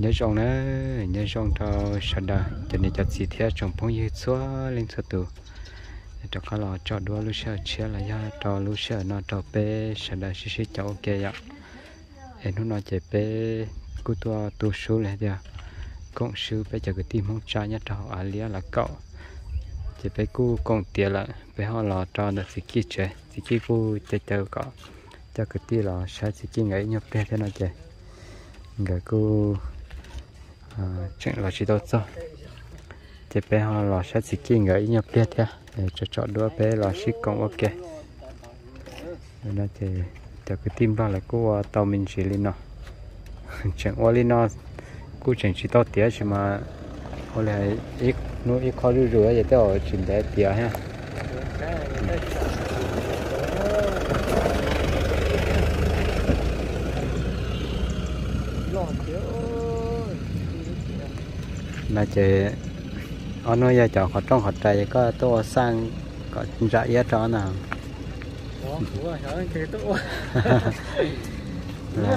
nhớ trong đó nhớ trong cho sạch đà cho nên cho gì thế trong phong như xóa lên sơ tù cho các lò cho đua lúc sợ chia là ya cho lúc sợ nó cho bé sạch đà xí xí cho ok ya. Em nó nói chạy bé cú tua tu số lại đi công sư bé cho cái tim không cha nhất cho à lia là cậu chỉ bé cú công tiền là bé họ lò cho nó xí kia chơi xí kia cú chơi chơi cậu cho cái tim là sai xí kia ngay nhập bé thế nào chơi người cú à chuyện là chỉ đâu cho chỉ bé họ lò sẽ chỉ kinh ngay nhập bé thế để cho chọn đua bé lò xí công ok. Nên là thì cho cái tim vào là cú à, tàu mình chỉ lên nó. Chẳng qua lên nó cú chẳng chỉ tao tiếc chứ mà có lẽ ít, nó ít khó rửa rửa vậy tao chỉ để tiếc ha. Mà chị ở nơi giờ chọn họ trong họ trái có tôi sang có ra giá cho nào? Ủa, trời thì tôi uống. Nó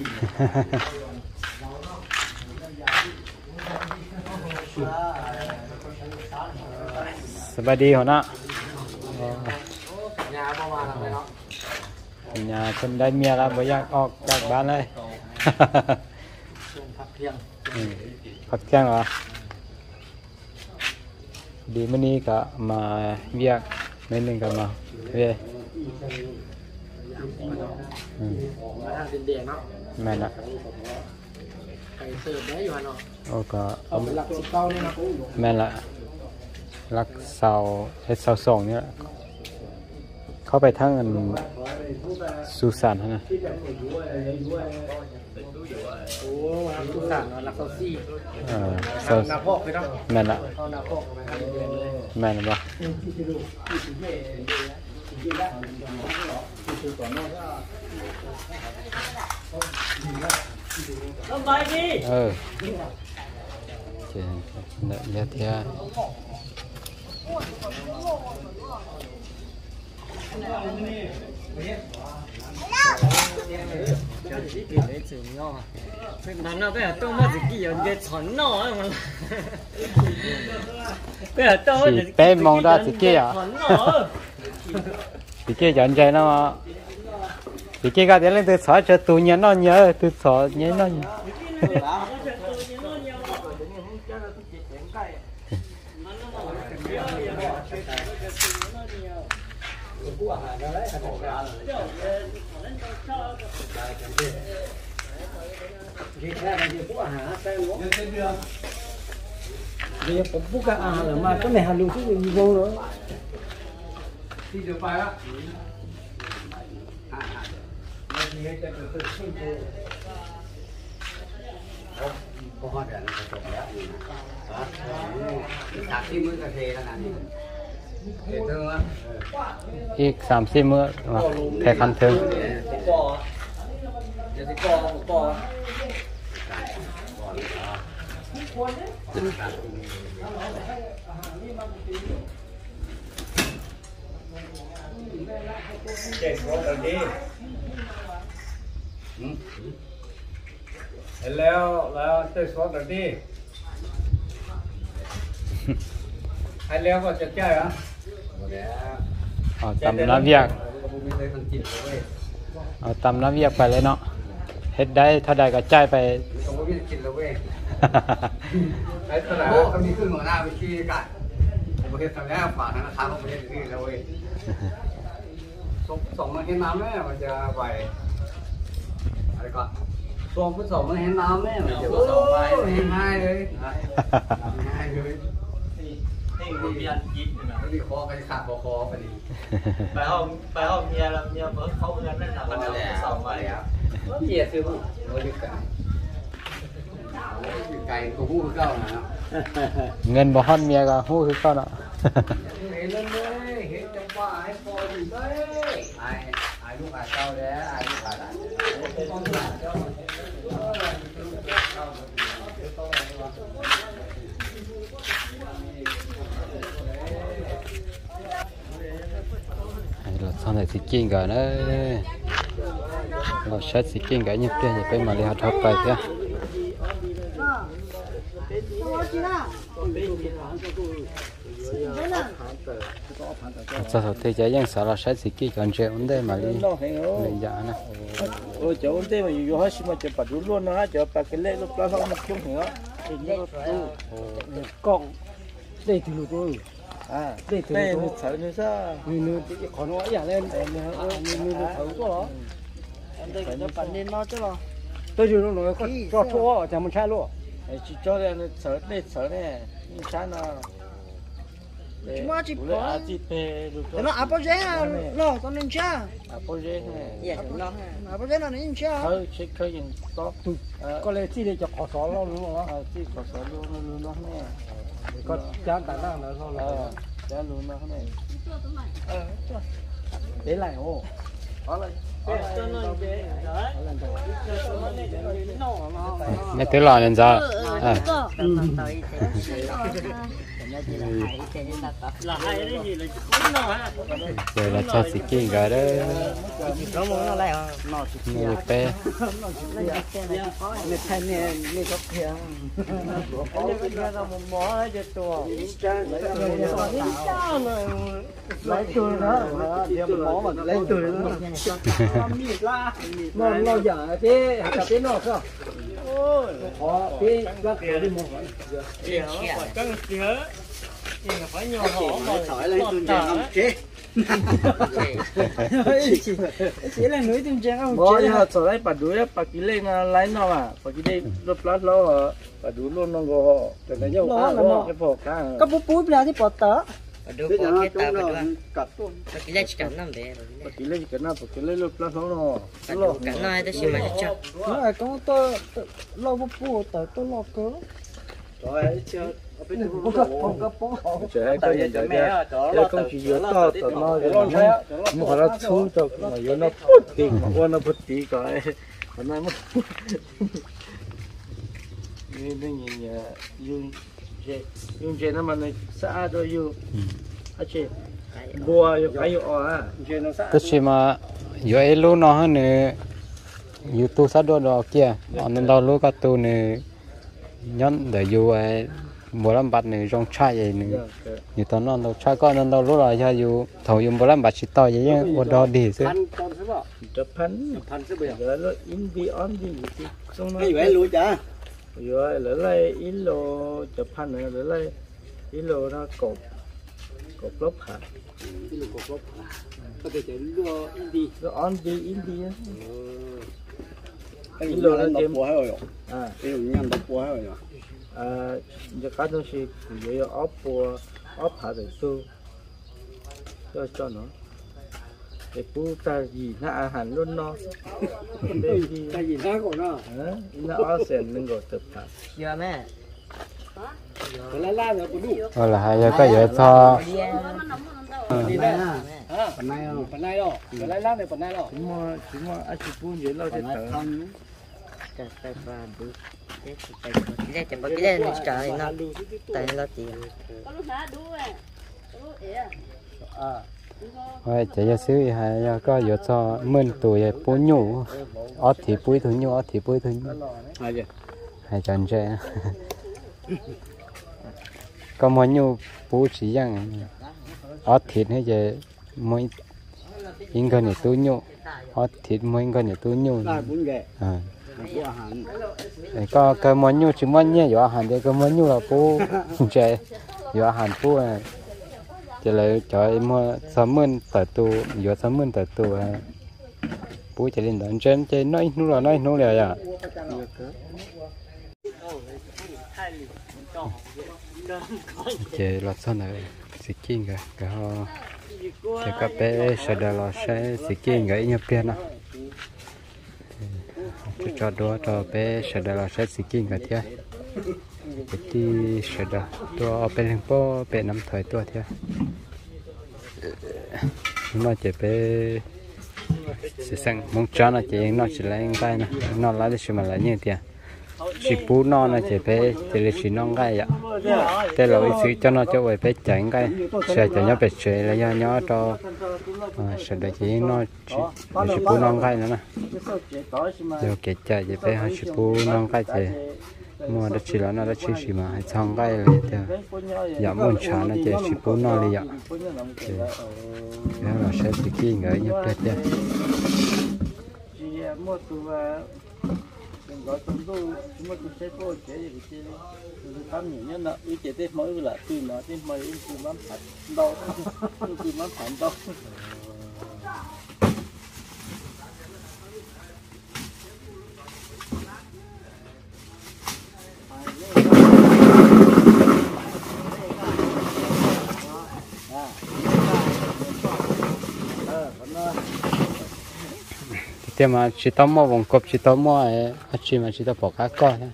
là ấy à Nó đi chết, nó đi chết, đi chết rồi. Cho cái tơ, cái tơ, cái tơ mà coi. Ê, tôi có nghe cái tơ, cái tơ. thì cái tia ở bên lăng cô là sai sự kinh rồi chỉ tao là trẻ mà sự kinh của tia cho cái tia ở bên lăng là là sai sự kinh rồi tia kinh lúc trẻ giờ chưa có đi nó xin nữa dạ Ồ, sớm bay đi. มาทางเด่นๆเนาะแม่นละไก่เสิร์ฟได้อยู่ฮะเนาะโอ้ก็เอาเป็นหลักสิบเก้านี่นะแม่นละรักเสาเฮ็ดเสาสองนี่ละเข้าไปทั้งอันสุสานหั่นะโอ้มาทาสุสานเนาะหลักเซาซี่เออเสานาพอกเลยเนาะแม่นละแอานาพอม่นๆเลย Cầm bay đi. Ừ. Chị đợi giá thia. nó bây giờ tôi mất cái gì để chọn nó mà bây giờ tôi chỉ cái kia à thì kia dọn chơi nó thì kia cái đấy lên từ xóa cho tu nhớ nó nhớ, từ xóa nhớ nó nhớ. Vì cũng bút cả à là mà cái này hà lưu chứ, vô rồi. ที่เดี๋ยวไปละไม่ทีให้จะเกิดขึ้นกูก็ฮอดเดือนก็จบแล้วนี่นะฮะจากที่มือกระเทขนาดนี้เทเธออีกสามสี่มื้อแค่คันเทิงเดี๋ยวจะก่อผมก่อ มงตอนนี้เห็นแล้วแล้วเจ็ดโมงตอนนี้ให้แล้วก็จะจ่ายอะเอาตำน้ำเวียกเอาตำน้ำเวียกไปเลยเนาะเฮ็ดได้เท่าใดก็จ่ายไปผมก็ไม่กินแล้วเว้ยไอ้ตลาดเขามีขึ้นหัวหน้าไปที่กัน ผมเห็นทางนี้ฝากธนาคารผมเห็นที่แล้วเว้ยส่งส่งมาเห็นน้ำแม่มันจะไปอะไรก่อนส่งไปส่งมาเห็นน้ำแม่มันจะส่งไปเห็นง่ายเลยง่ายเลยนี่กูเมียยิบเลยนะไม่ได้คอกันขาดคอคอไปดีไปห้องไปห้องเมียแล้วเมียเบิร์เขาเงินนั่นน่ะมันเอาสองใบเกียร์ซื้อผู้บริการไก่ตัวผู้เก่านะ เงินบ่ฮอดเมียก็ฮู้คือเก่าเนาะ เห็ นเลยเห็นจังหวะให้พออยู่เลยไอ้ไอ้ลูกไอ้เก่าแล้วไอ้ลูกไอ้หลาน Hay là sau này thì kinh cả nó là sẽ thì kinh cả như thế thì phải mà đi học học bài thế sao sao thì chạy ยัง sao là sẽ thì kinh còn chơi vấn đề mà đi lấy giá nè ôi chỗ ổn định mà dù hết xí mà chụp bắt luôn luôn nó chụp bắt cái lệ lúc đó không một chung nữa thì nhớ con đây từ tôi à đây từ đây tôi nó sợ nó sao người người còn nói giả lên người người người thấu cho nó đây cái nó bắt lên nó chứ lo tôi chỉ nói có cho thua chẳng muốn sai luôn chỉ cho đây nó sợ đây sợ này như sao nó. Chúng ta chỉ có à chỉ Thế nó bao giờ nó tao nên cha. À dạ nó áp bao giờ nó nên cha. Thôi sẽ khơi những có có lẽ chỉ để cho khó xóa lo không à chỉ có sợ luôn luôn nó này có chán tài năng nữa thôi là ờ đã luôn nó này để lại ô có lại mấy thứ lò nên sao à là cái rồi cho thì kinh cả đó. Nó muốn nó lại nó người pe người thay nè người có tiền lấy tôi đó. Lấy tôi đó. Nó nó giả thế hạt thế nó sao ôi khó các cái đi mua khỏi lên tôi nhà ông chế chỉ là núi tôi trang ông chế ra trở bắt đuôi bắt kia lên lấy nó mà bắt kia đây lột lát lo bắt đuôi luôn nó go cho nó nhau cái cá có bút bút là tớ. Cho nó chúng nó cặp bắt cái lên cái nào bắt cái lên lúc lát lo lo nó là con tôi lo bút bút tớ tôi lo cớ. Rồi chưa không có không có bóng chờ hai cái nhìn thấy giờ không chỉ nhớ to tao nó rồi mà nó thu cho mà nhớ nó bút tí mà qua nó bút tí cái còn nó mất như nó nhìn chế nó mà mà giờ ấy lúc nó hơn nữa youtube sát đồ đó kia. Anh nên đào lúc các tu nữa nhẫn để dù ấy bố làm bát nữa trong chai vậy nữa như tao nó đâu chai con nó đâu lúc là cho dù thầu dùng bố làm bát chỉ to vậy nhưng ở đó đi chứ. Japan thành thứ bây giờ in on đi xong nó cái vậy lúa chả rồi lỡ lấy ít lô chụp hình này lỡ lấy ít lô nó cột cột lốp hả? Ít lô cột lốp hả? Có thể chạy lô indi lô ondi đi á. Ít lô nó đập bùa rồi à. Ít lô nhanh đập bùa rồi à giờ cái đó sĩ thì giờ ốp bùa ốp hả rồi su cho cho nó để bù ta gì ăn hẳn luôn nó để gì cái gì đó của nó nó ở sen mình gọi tập hả giờ mẹ cái rồi là hai giờ cái giờ cho đây phần này không phần này đâu cái lá lá này phần này đâu chúng mà chúng mà ăn chụp bún vậy lo phần chết này tớ không tại nó tiền à rồi chạy ra xứ hay có giờ cho mơn tuổi bố nhủ ót thì búi thứ nhủ ót thì búi thứ nhủ hay chọn trẻ có mỗi nhủ bố chỉ rằng ót thịt hay giờ mỗi in cái này tôi nhủ ót thịt mỗi cái này tôi nhủ vậy à. Có cái món nhu chỉ món nhẹ giờ hàng đấy cái món nhu là bố trẻ giờ hàng à chỉ là cho em ờ, mua sắm hơn tới tu giờ sắm hơn tới tu à ờ. bố chỉ lên đón trên chơi nói nô là nói nô là à chơi lọt xong rồi xịt kinh cả cái họ cái cà phê sẽ đào lọt xe xịt kinh cả nhập tiền à cho cho đua cho bé sẽ đào xe xịt kinh cả thế cái tí sẽ đào tua bên hàng po bên Nam thời tôi thế nó chỉ bé sẽ sang mong cho nó chỉ nó chỉ lấy anh cái nè nó lấy được mà là như thế chỉ bù nó nó chỉ bé chỉ lấy chỉ non cái vậy thế là ý sự cho nó cho về bé chảnh cái. Sẽ cho nó bé chạy là do nó cho sẽ để chỉ nó chỉ chỉ bù non cái nữa nè. Rồi cái chạy chỉ bé hai chỉ bù non cái chỉ mua đất chỉ là nó đất chỉ chỉ mà hay xong cái là thế. Dạ muốn trả nó chỉ chỉ bốn nó đi ạ. Thế là sẽ chỉ kia người nhập đất đấy mua từ đừng có tụi tôi chúng tôi sẽ có chế gì chế tôi tham nhiều nhân đó ý chế tết mới là từ nó tết mới từ mắm phản đâu từ mắm phản đâu thế mà chỉ tao mua vòng cọp chỉ tao mua ấy chỉ mà chỉ tao bỏ cá co thôi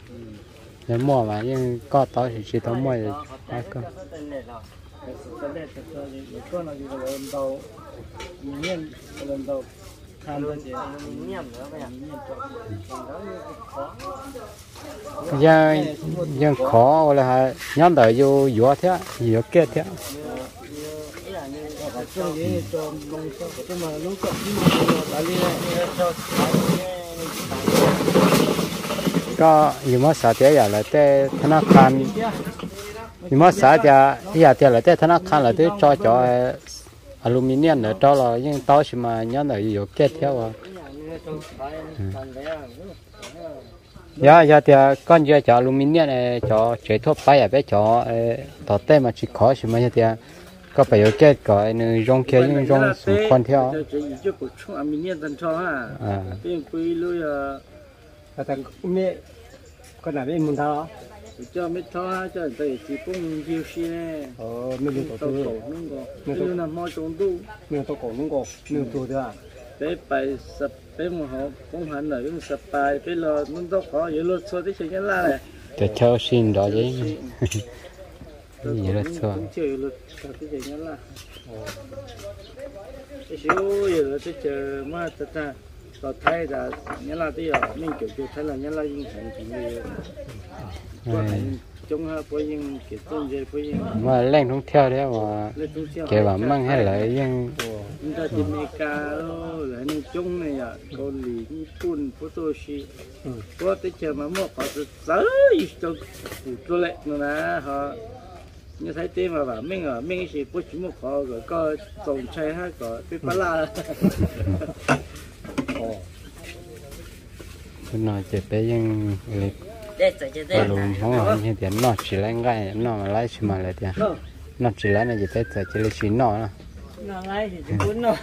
nếu mua mà nhưng co tao thì chỉ tao mua thì cá co giờ giờ khó là hai nhóm đời vô vô thế vô kết thế có nhiều mất xã thế giờ là thế thằng nào khăn? Nhiều mất xã giờ giờ thế là thế nào khăn là thế cho cho aluminium nữa cho là nhưng tao chỉ mà nhóm đời vô kết theo à. Dạ dạ thì con giờ cho aluminium này cho chế thuốc bay à bé cho tao tên mà chỉ khó chỉ mà thì có phải có kết có nơi rong kia nhưng rong xung quanh theo? cho à mình cho à. Bên quy lui à ta thằng mẹ con nào biết muốn thao cho mấy thao ha cho tới chỉ cũng nhiều xí nè. Ờ mình được tổ cổ tư nung có như là mò trống tu mình tổ cổ nung cổ mình tổ tư à? Bé bài sập bé một họ cũng hẳn là cũng sập bài bé lo nung tóc khó vậy luôn xóa tí chuyện cái la này. Để theo xin đó chứ gì là xóa cũng chơi luôn xóa tí chuyện cái la cái xíu giờ là cái chờ mà thật ra có thấy là nhớ là tí ở mình kiểu kiểu thấy là nhớ là những thành thì người chúng ha có những kiểu tôn dây có những mà lên không theo đấy mà kể bảo mang hay là nhưng chúng ta tìm mấy ca là những chúng này à có lì Nhật photo shi có tới chờ mà mua có tới phụ cho lệ nữa họ như thấy tên mà bảo mình ở mình chỉ bố chúng một có rồi có tổng chạy ha có biết bao la nó chỉ bé nhưng lịch để chạy chạy có luôn không có như thế nó chỉ lấy cái nó mà lấy chỉ mà lấy tiền nó chỉ lấy này chỉ bé chỉ chỉ lấy chỉ nó nè nó lấy thì chỉ muốn nó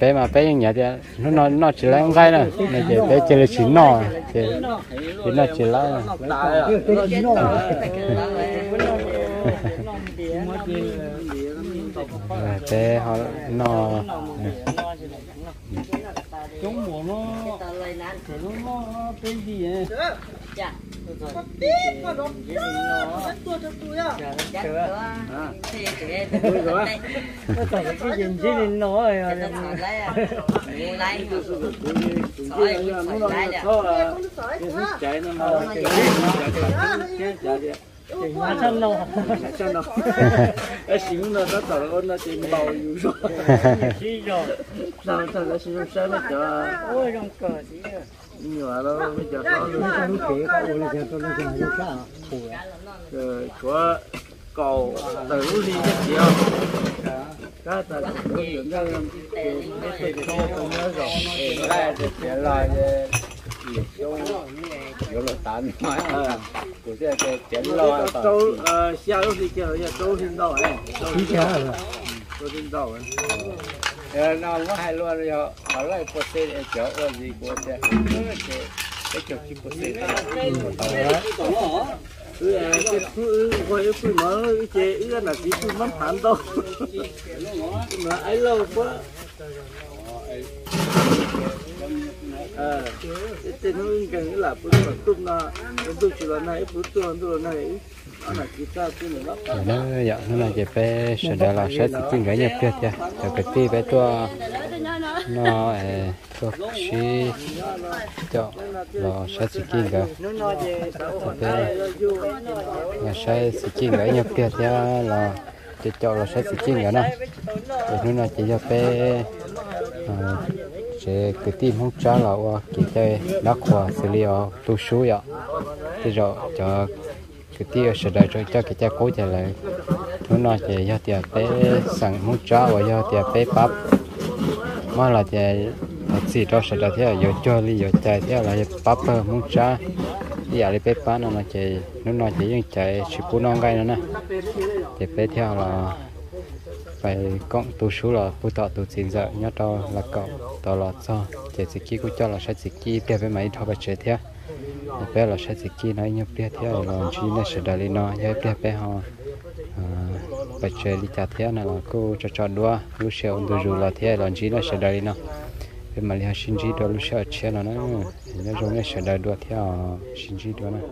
bé mà bé nhưng nhà thì nó nó nó chỉ lấy cái nè nó chỉ bé chỉ lấy chỉ nó chỉ chỉ nó chỉ lấy bé họ nó chúng mùa nó thì nó nó tên gì ấy? Nó còn cái gì chỉ nên nó rồi. nó là nó là nó là cái chạy nó là cái chân đâu nó cái xíu nó nó tao nó nó chỉ bao nhiêu rồi chi rồi sao sao nó xíu sao nó cho ôi trong cờ gì nhiều đó bây giờ nó nó kể có ủa là tôi nó chỉ là sao rồi của cầu từ đi cái gì cái ta cũng những cái cái cái cái tôi nhớ rồi cái cái chuyện là gì chung chỗ là tàn nói à. Ờ. Của xe xe chén lo trâu ờ xe thì kia là trâu xin đâu ấy trâu kia là trâu xin đâu ấy ờ hay luôn rồi nó lại của xe chỗ là gì của xe. Cái chỗ chỉ của xe. Tao Ừ, ờ, cái cứ gọi cứ mở chế ý là chỉ cứ mất phản đâu mà ấy lâu quá à cái nó cần là bữa là tung na tung chỉ là này bữa tung tung là này nó chỉ ta cái này lắm nó dạ nó là chỉ bé sẽ đợi là sẽ chỉ gửi nhập kia chứ cho cái ti bé tua nó ờ cho xí cho là sẽ chỉ kinh gửi bé là sẽ chỉ kinh gửi nhập kia chứ là chỉ cho là sẽ chỉ kinh gửi nè thì nó là chỉ cho bé chế cái tim không trả là qua cái thế đắc hoa xử lý ở tu số vậy thế rồi cho cái tia sẽ đợi cho cho cái cha cố trả lại nó nói chỉ do tiền bé sẵn muốn trả và do tiền bé bắp mà là tiệt chỉ cho sẽ đợi theo giờ cho đi giờ chạy theo là bắp muốn trả thì giờ đi bé bắp nó nói chỉ nó nói chỉ những chạy chỉ bún non gai nữa nè. Thì bé theo là phải cộng tu số là bù tọt tu chín giờ nhớ cho là cậu tọt là cho. Chỉ chỉ kia cũng cho là sẽ chỉ kia bé với mấy thao bạch chơi theo bé là sẽ chỉ kia nói như bé theo là à, chỉ nên sẽ đợi nó nhớ bé bé họ bạch chơi đi chặt theo này là cô cho cho đua lúc sau ông tôi là theo là chỉ là sẽ đợi nó bên mà liên sinh chỉ đó lúc xe chơi là nó nhớ như sẽ đại đua theo sinh chỉ đó này.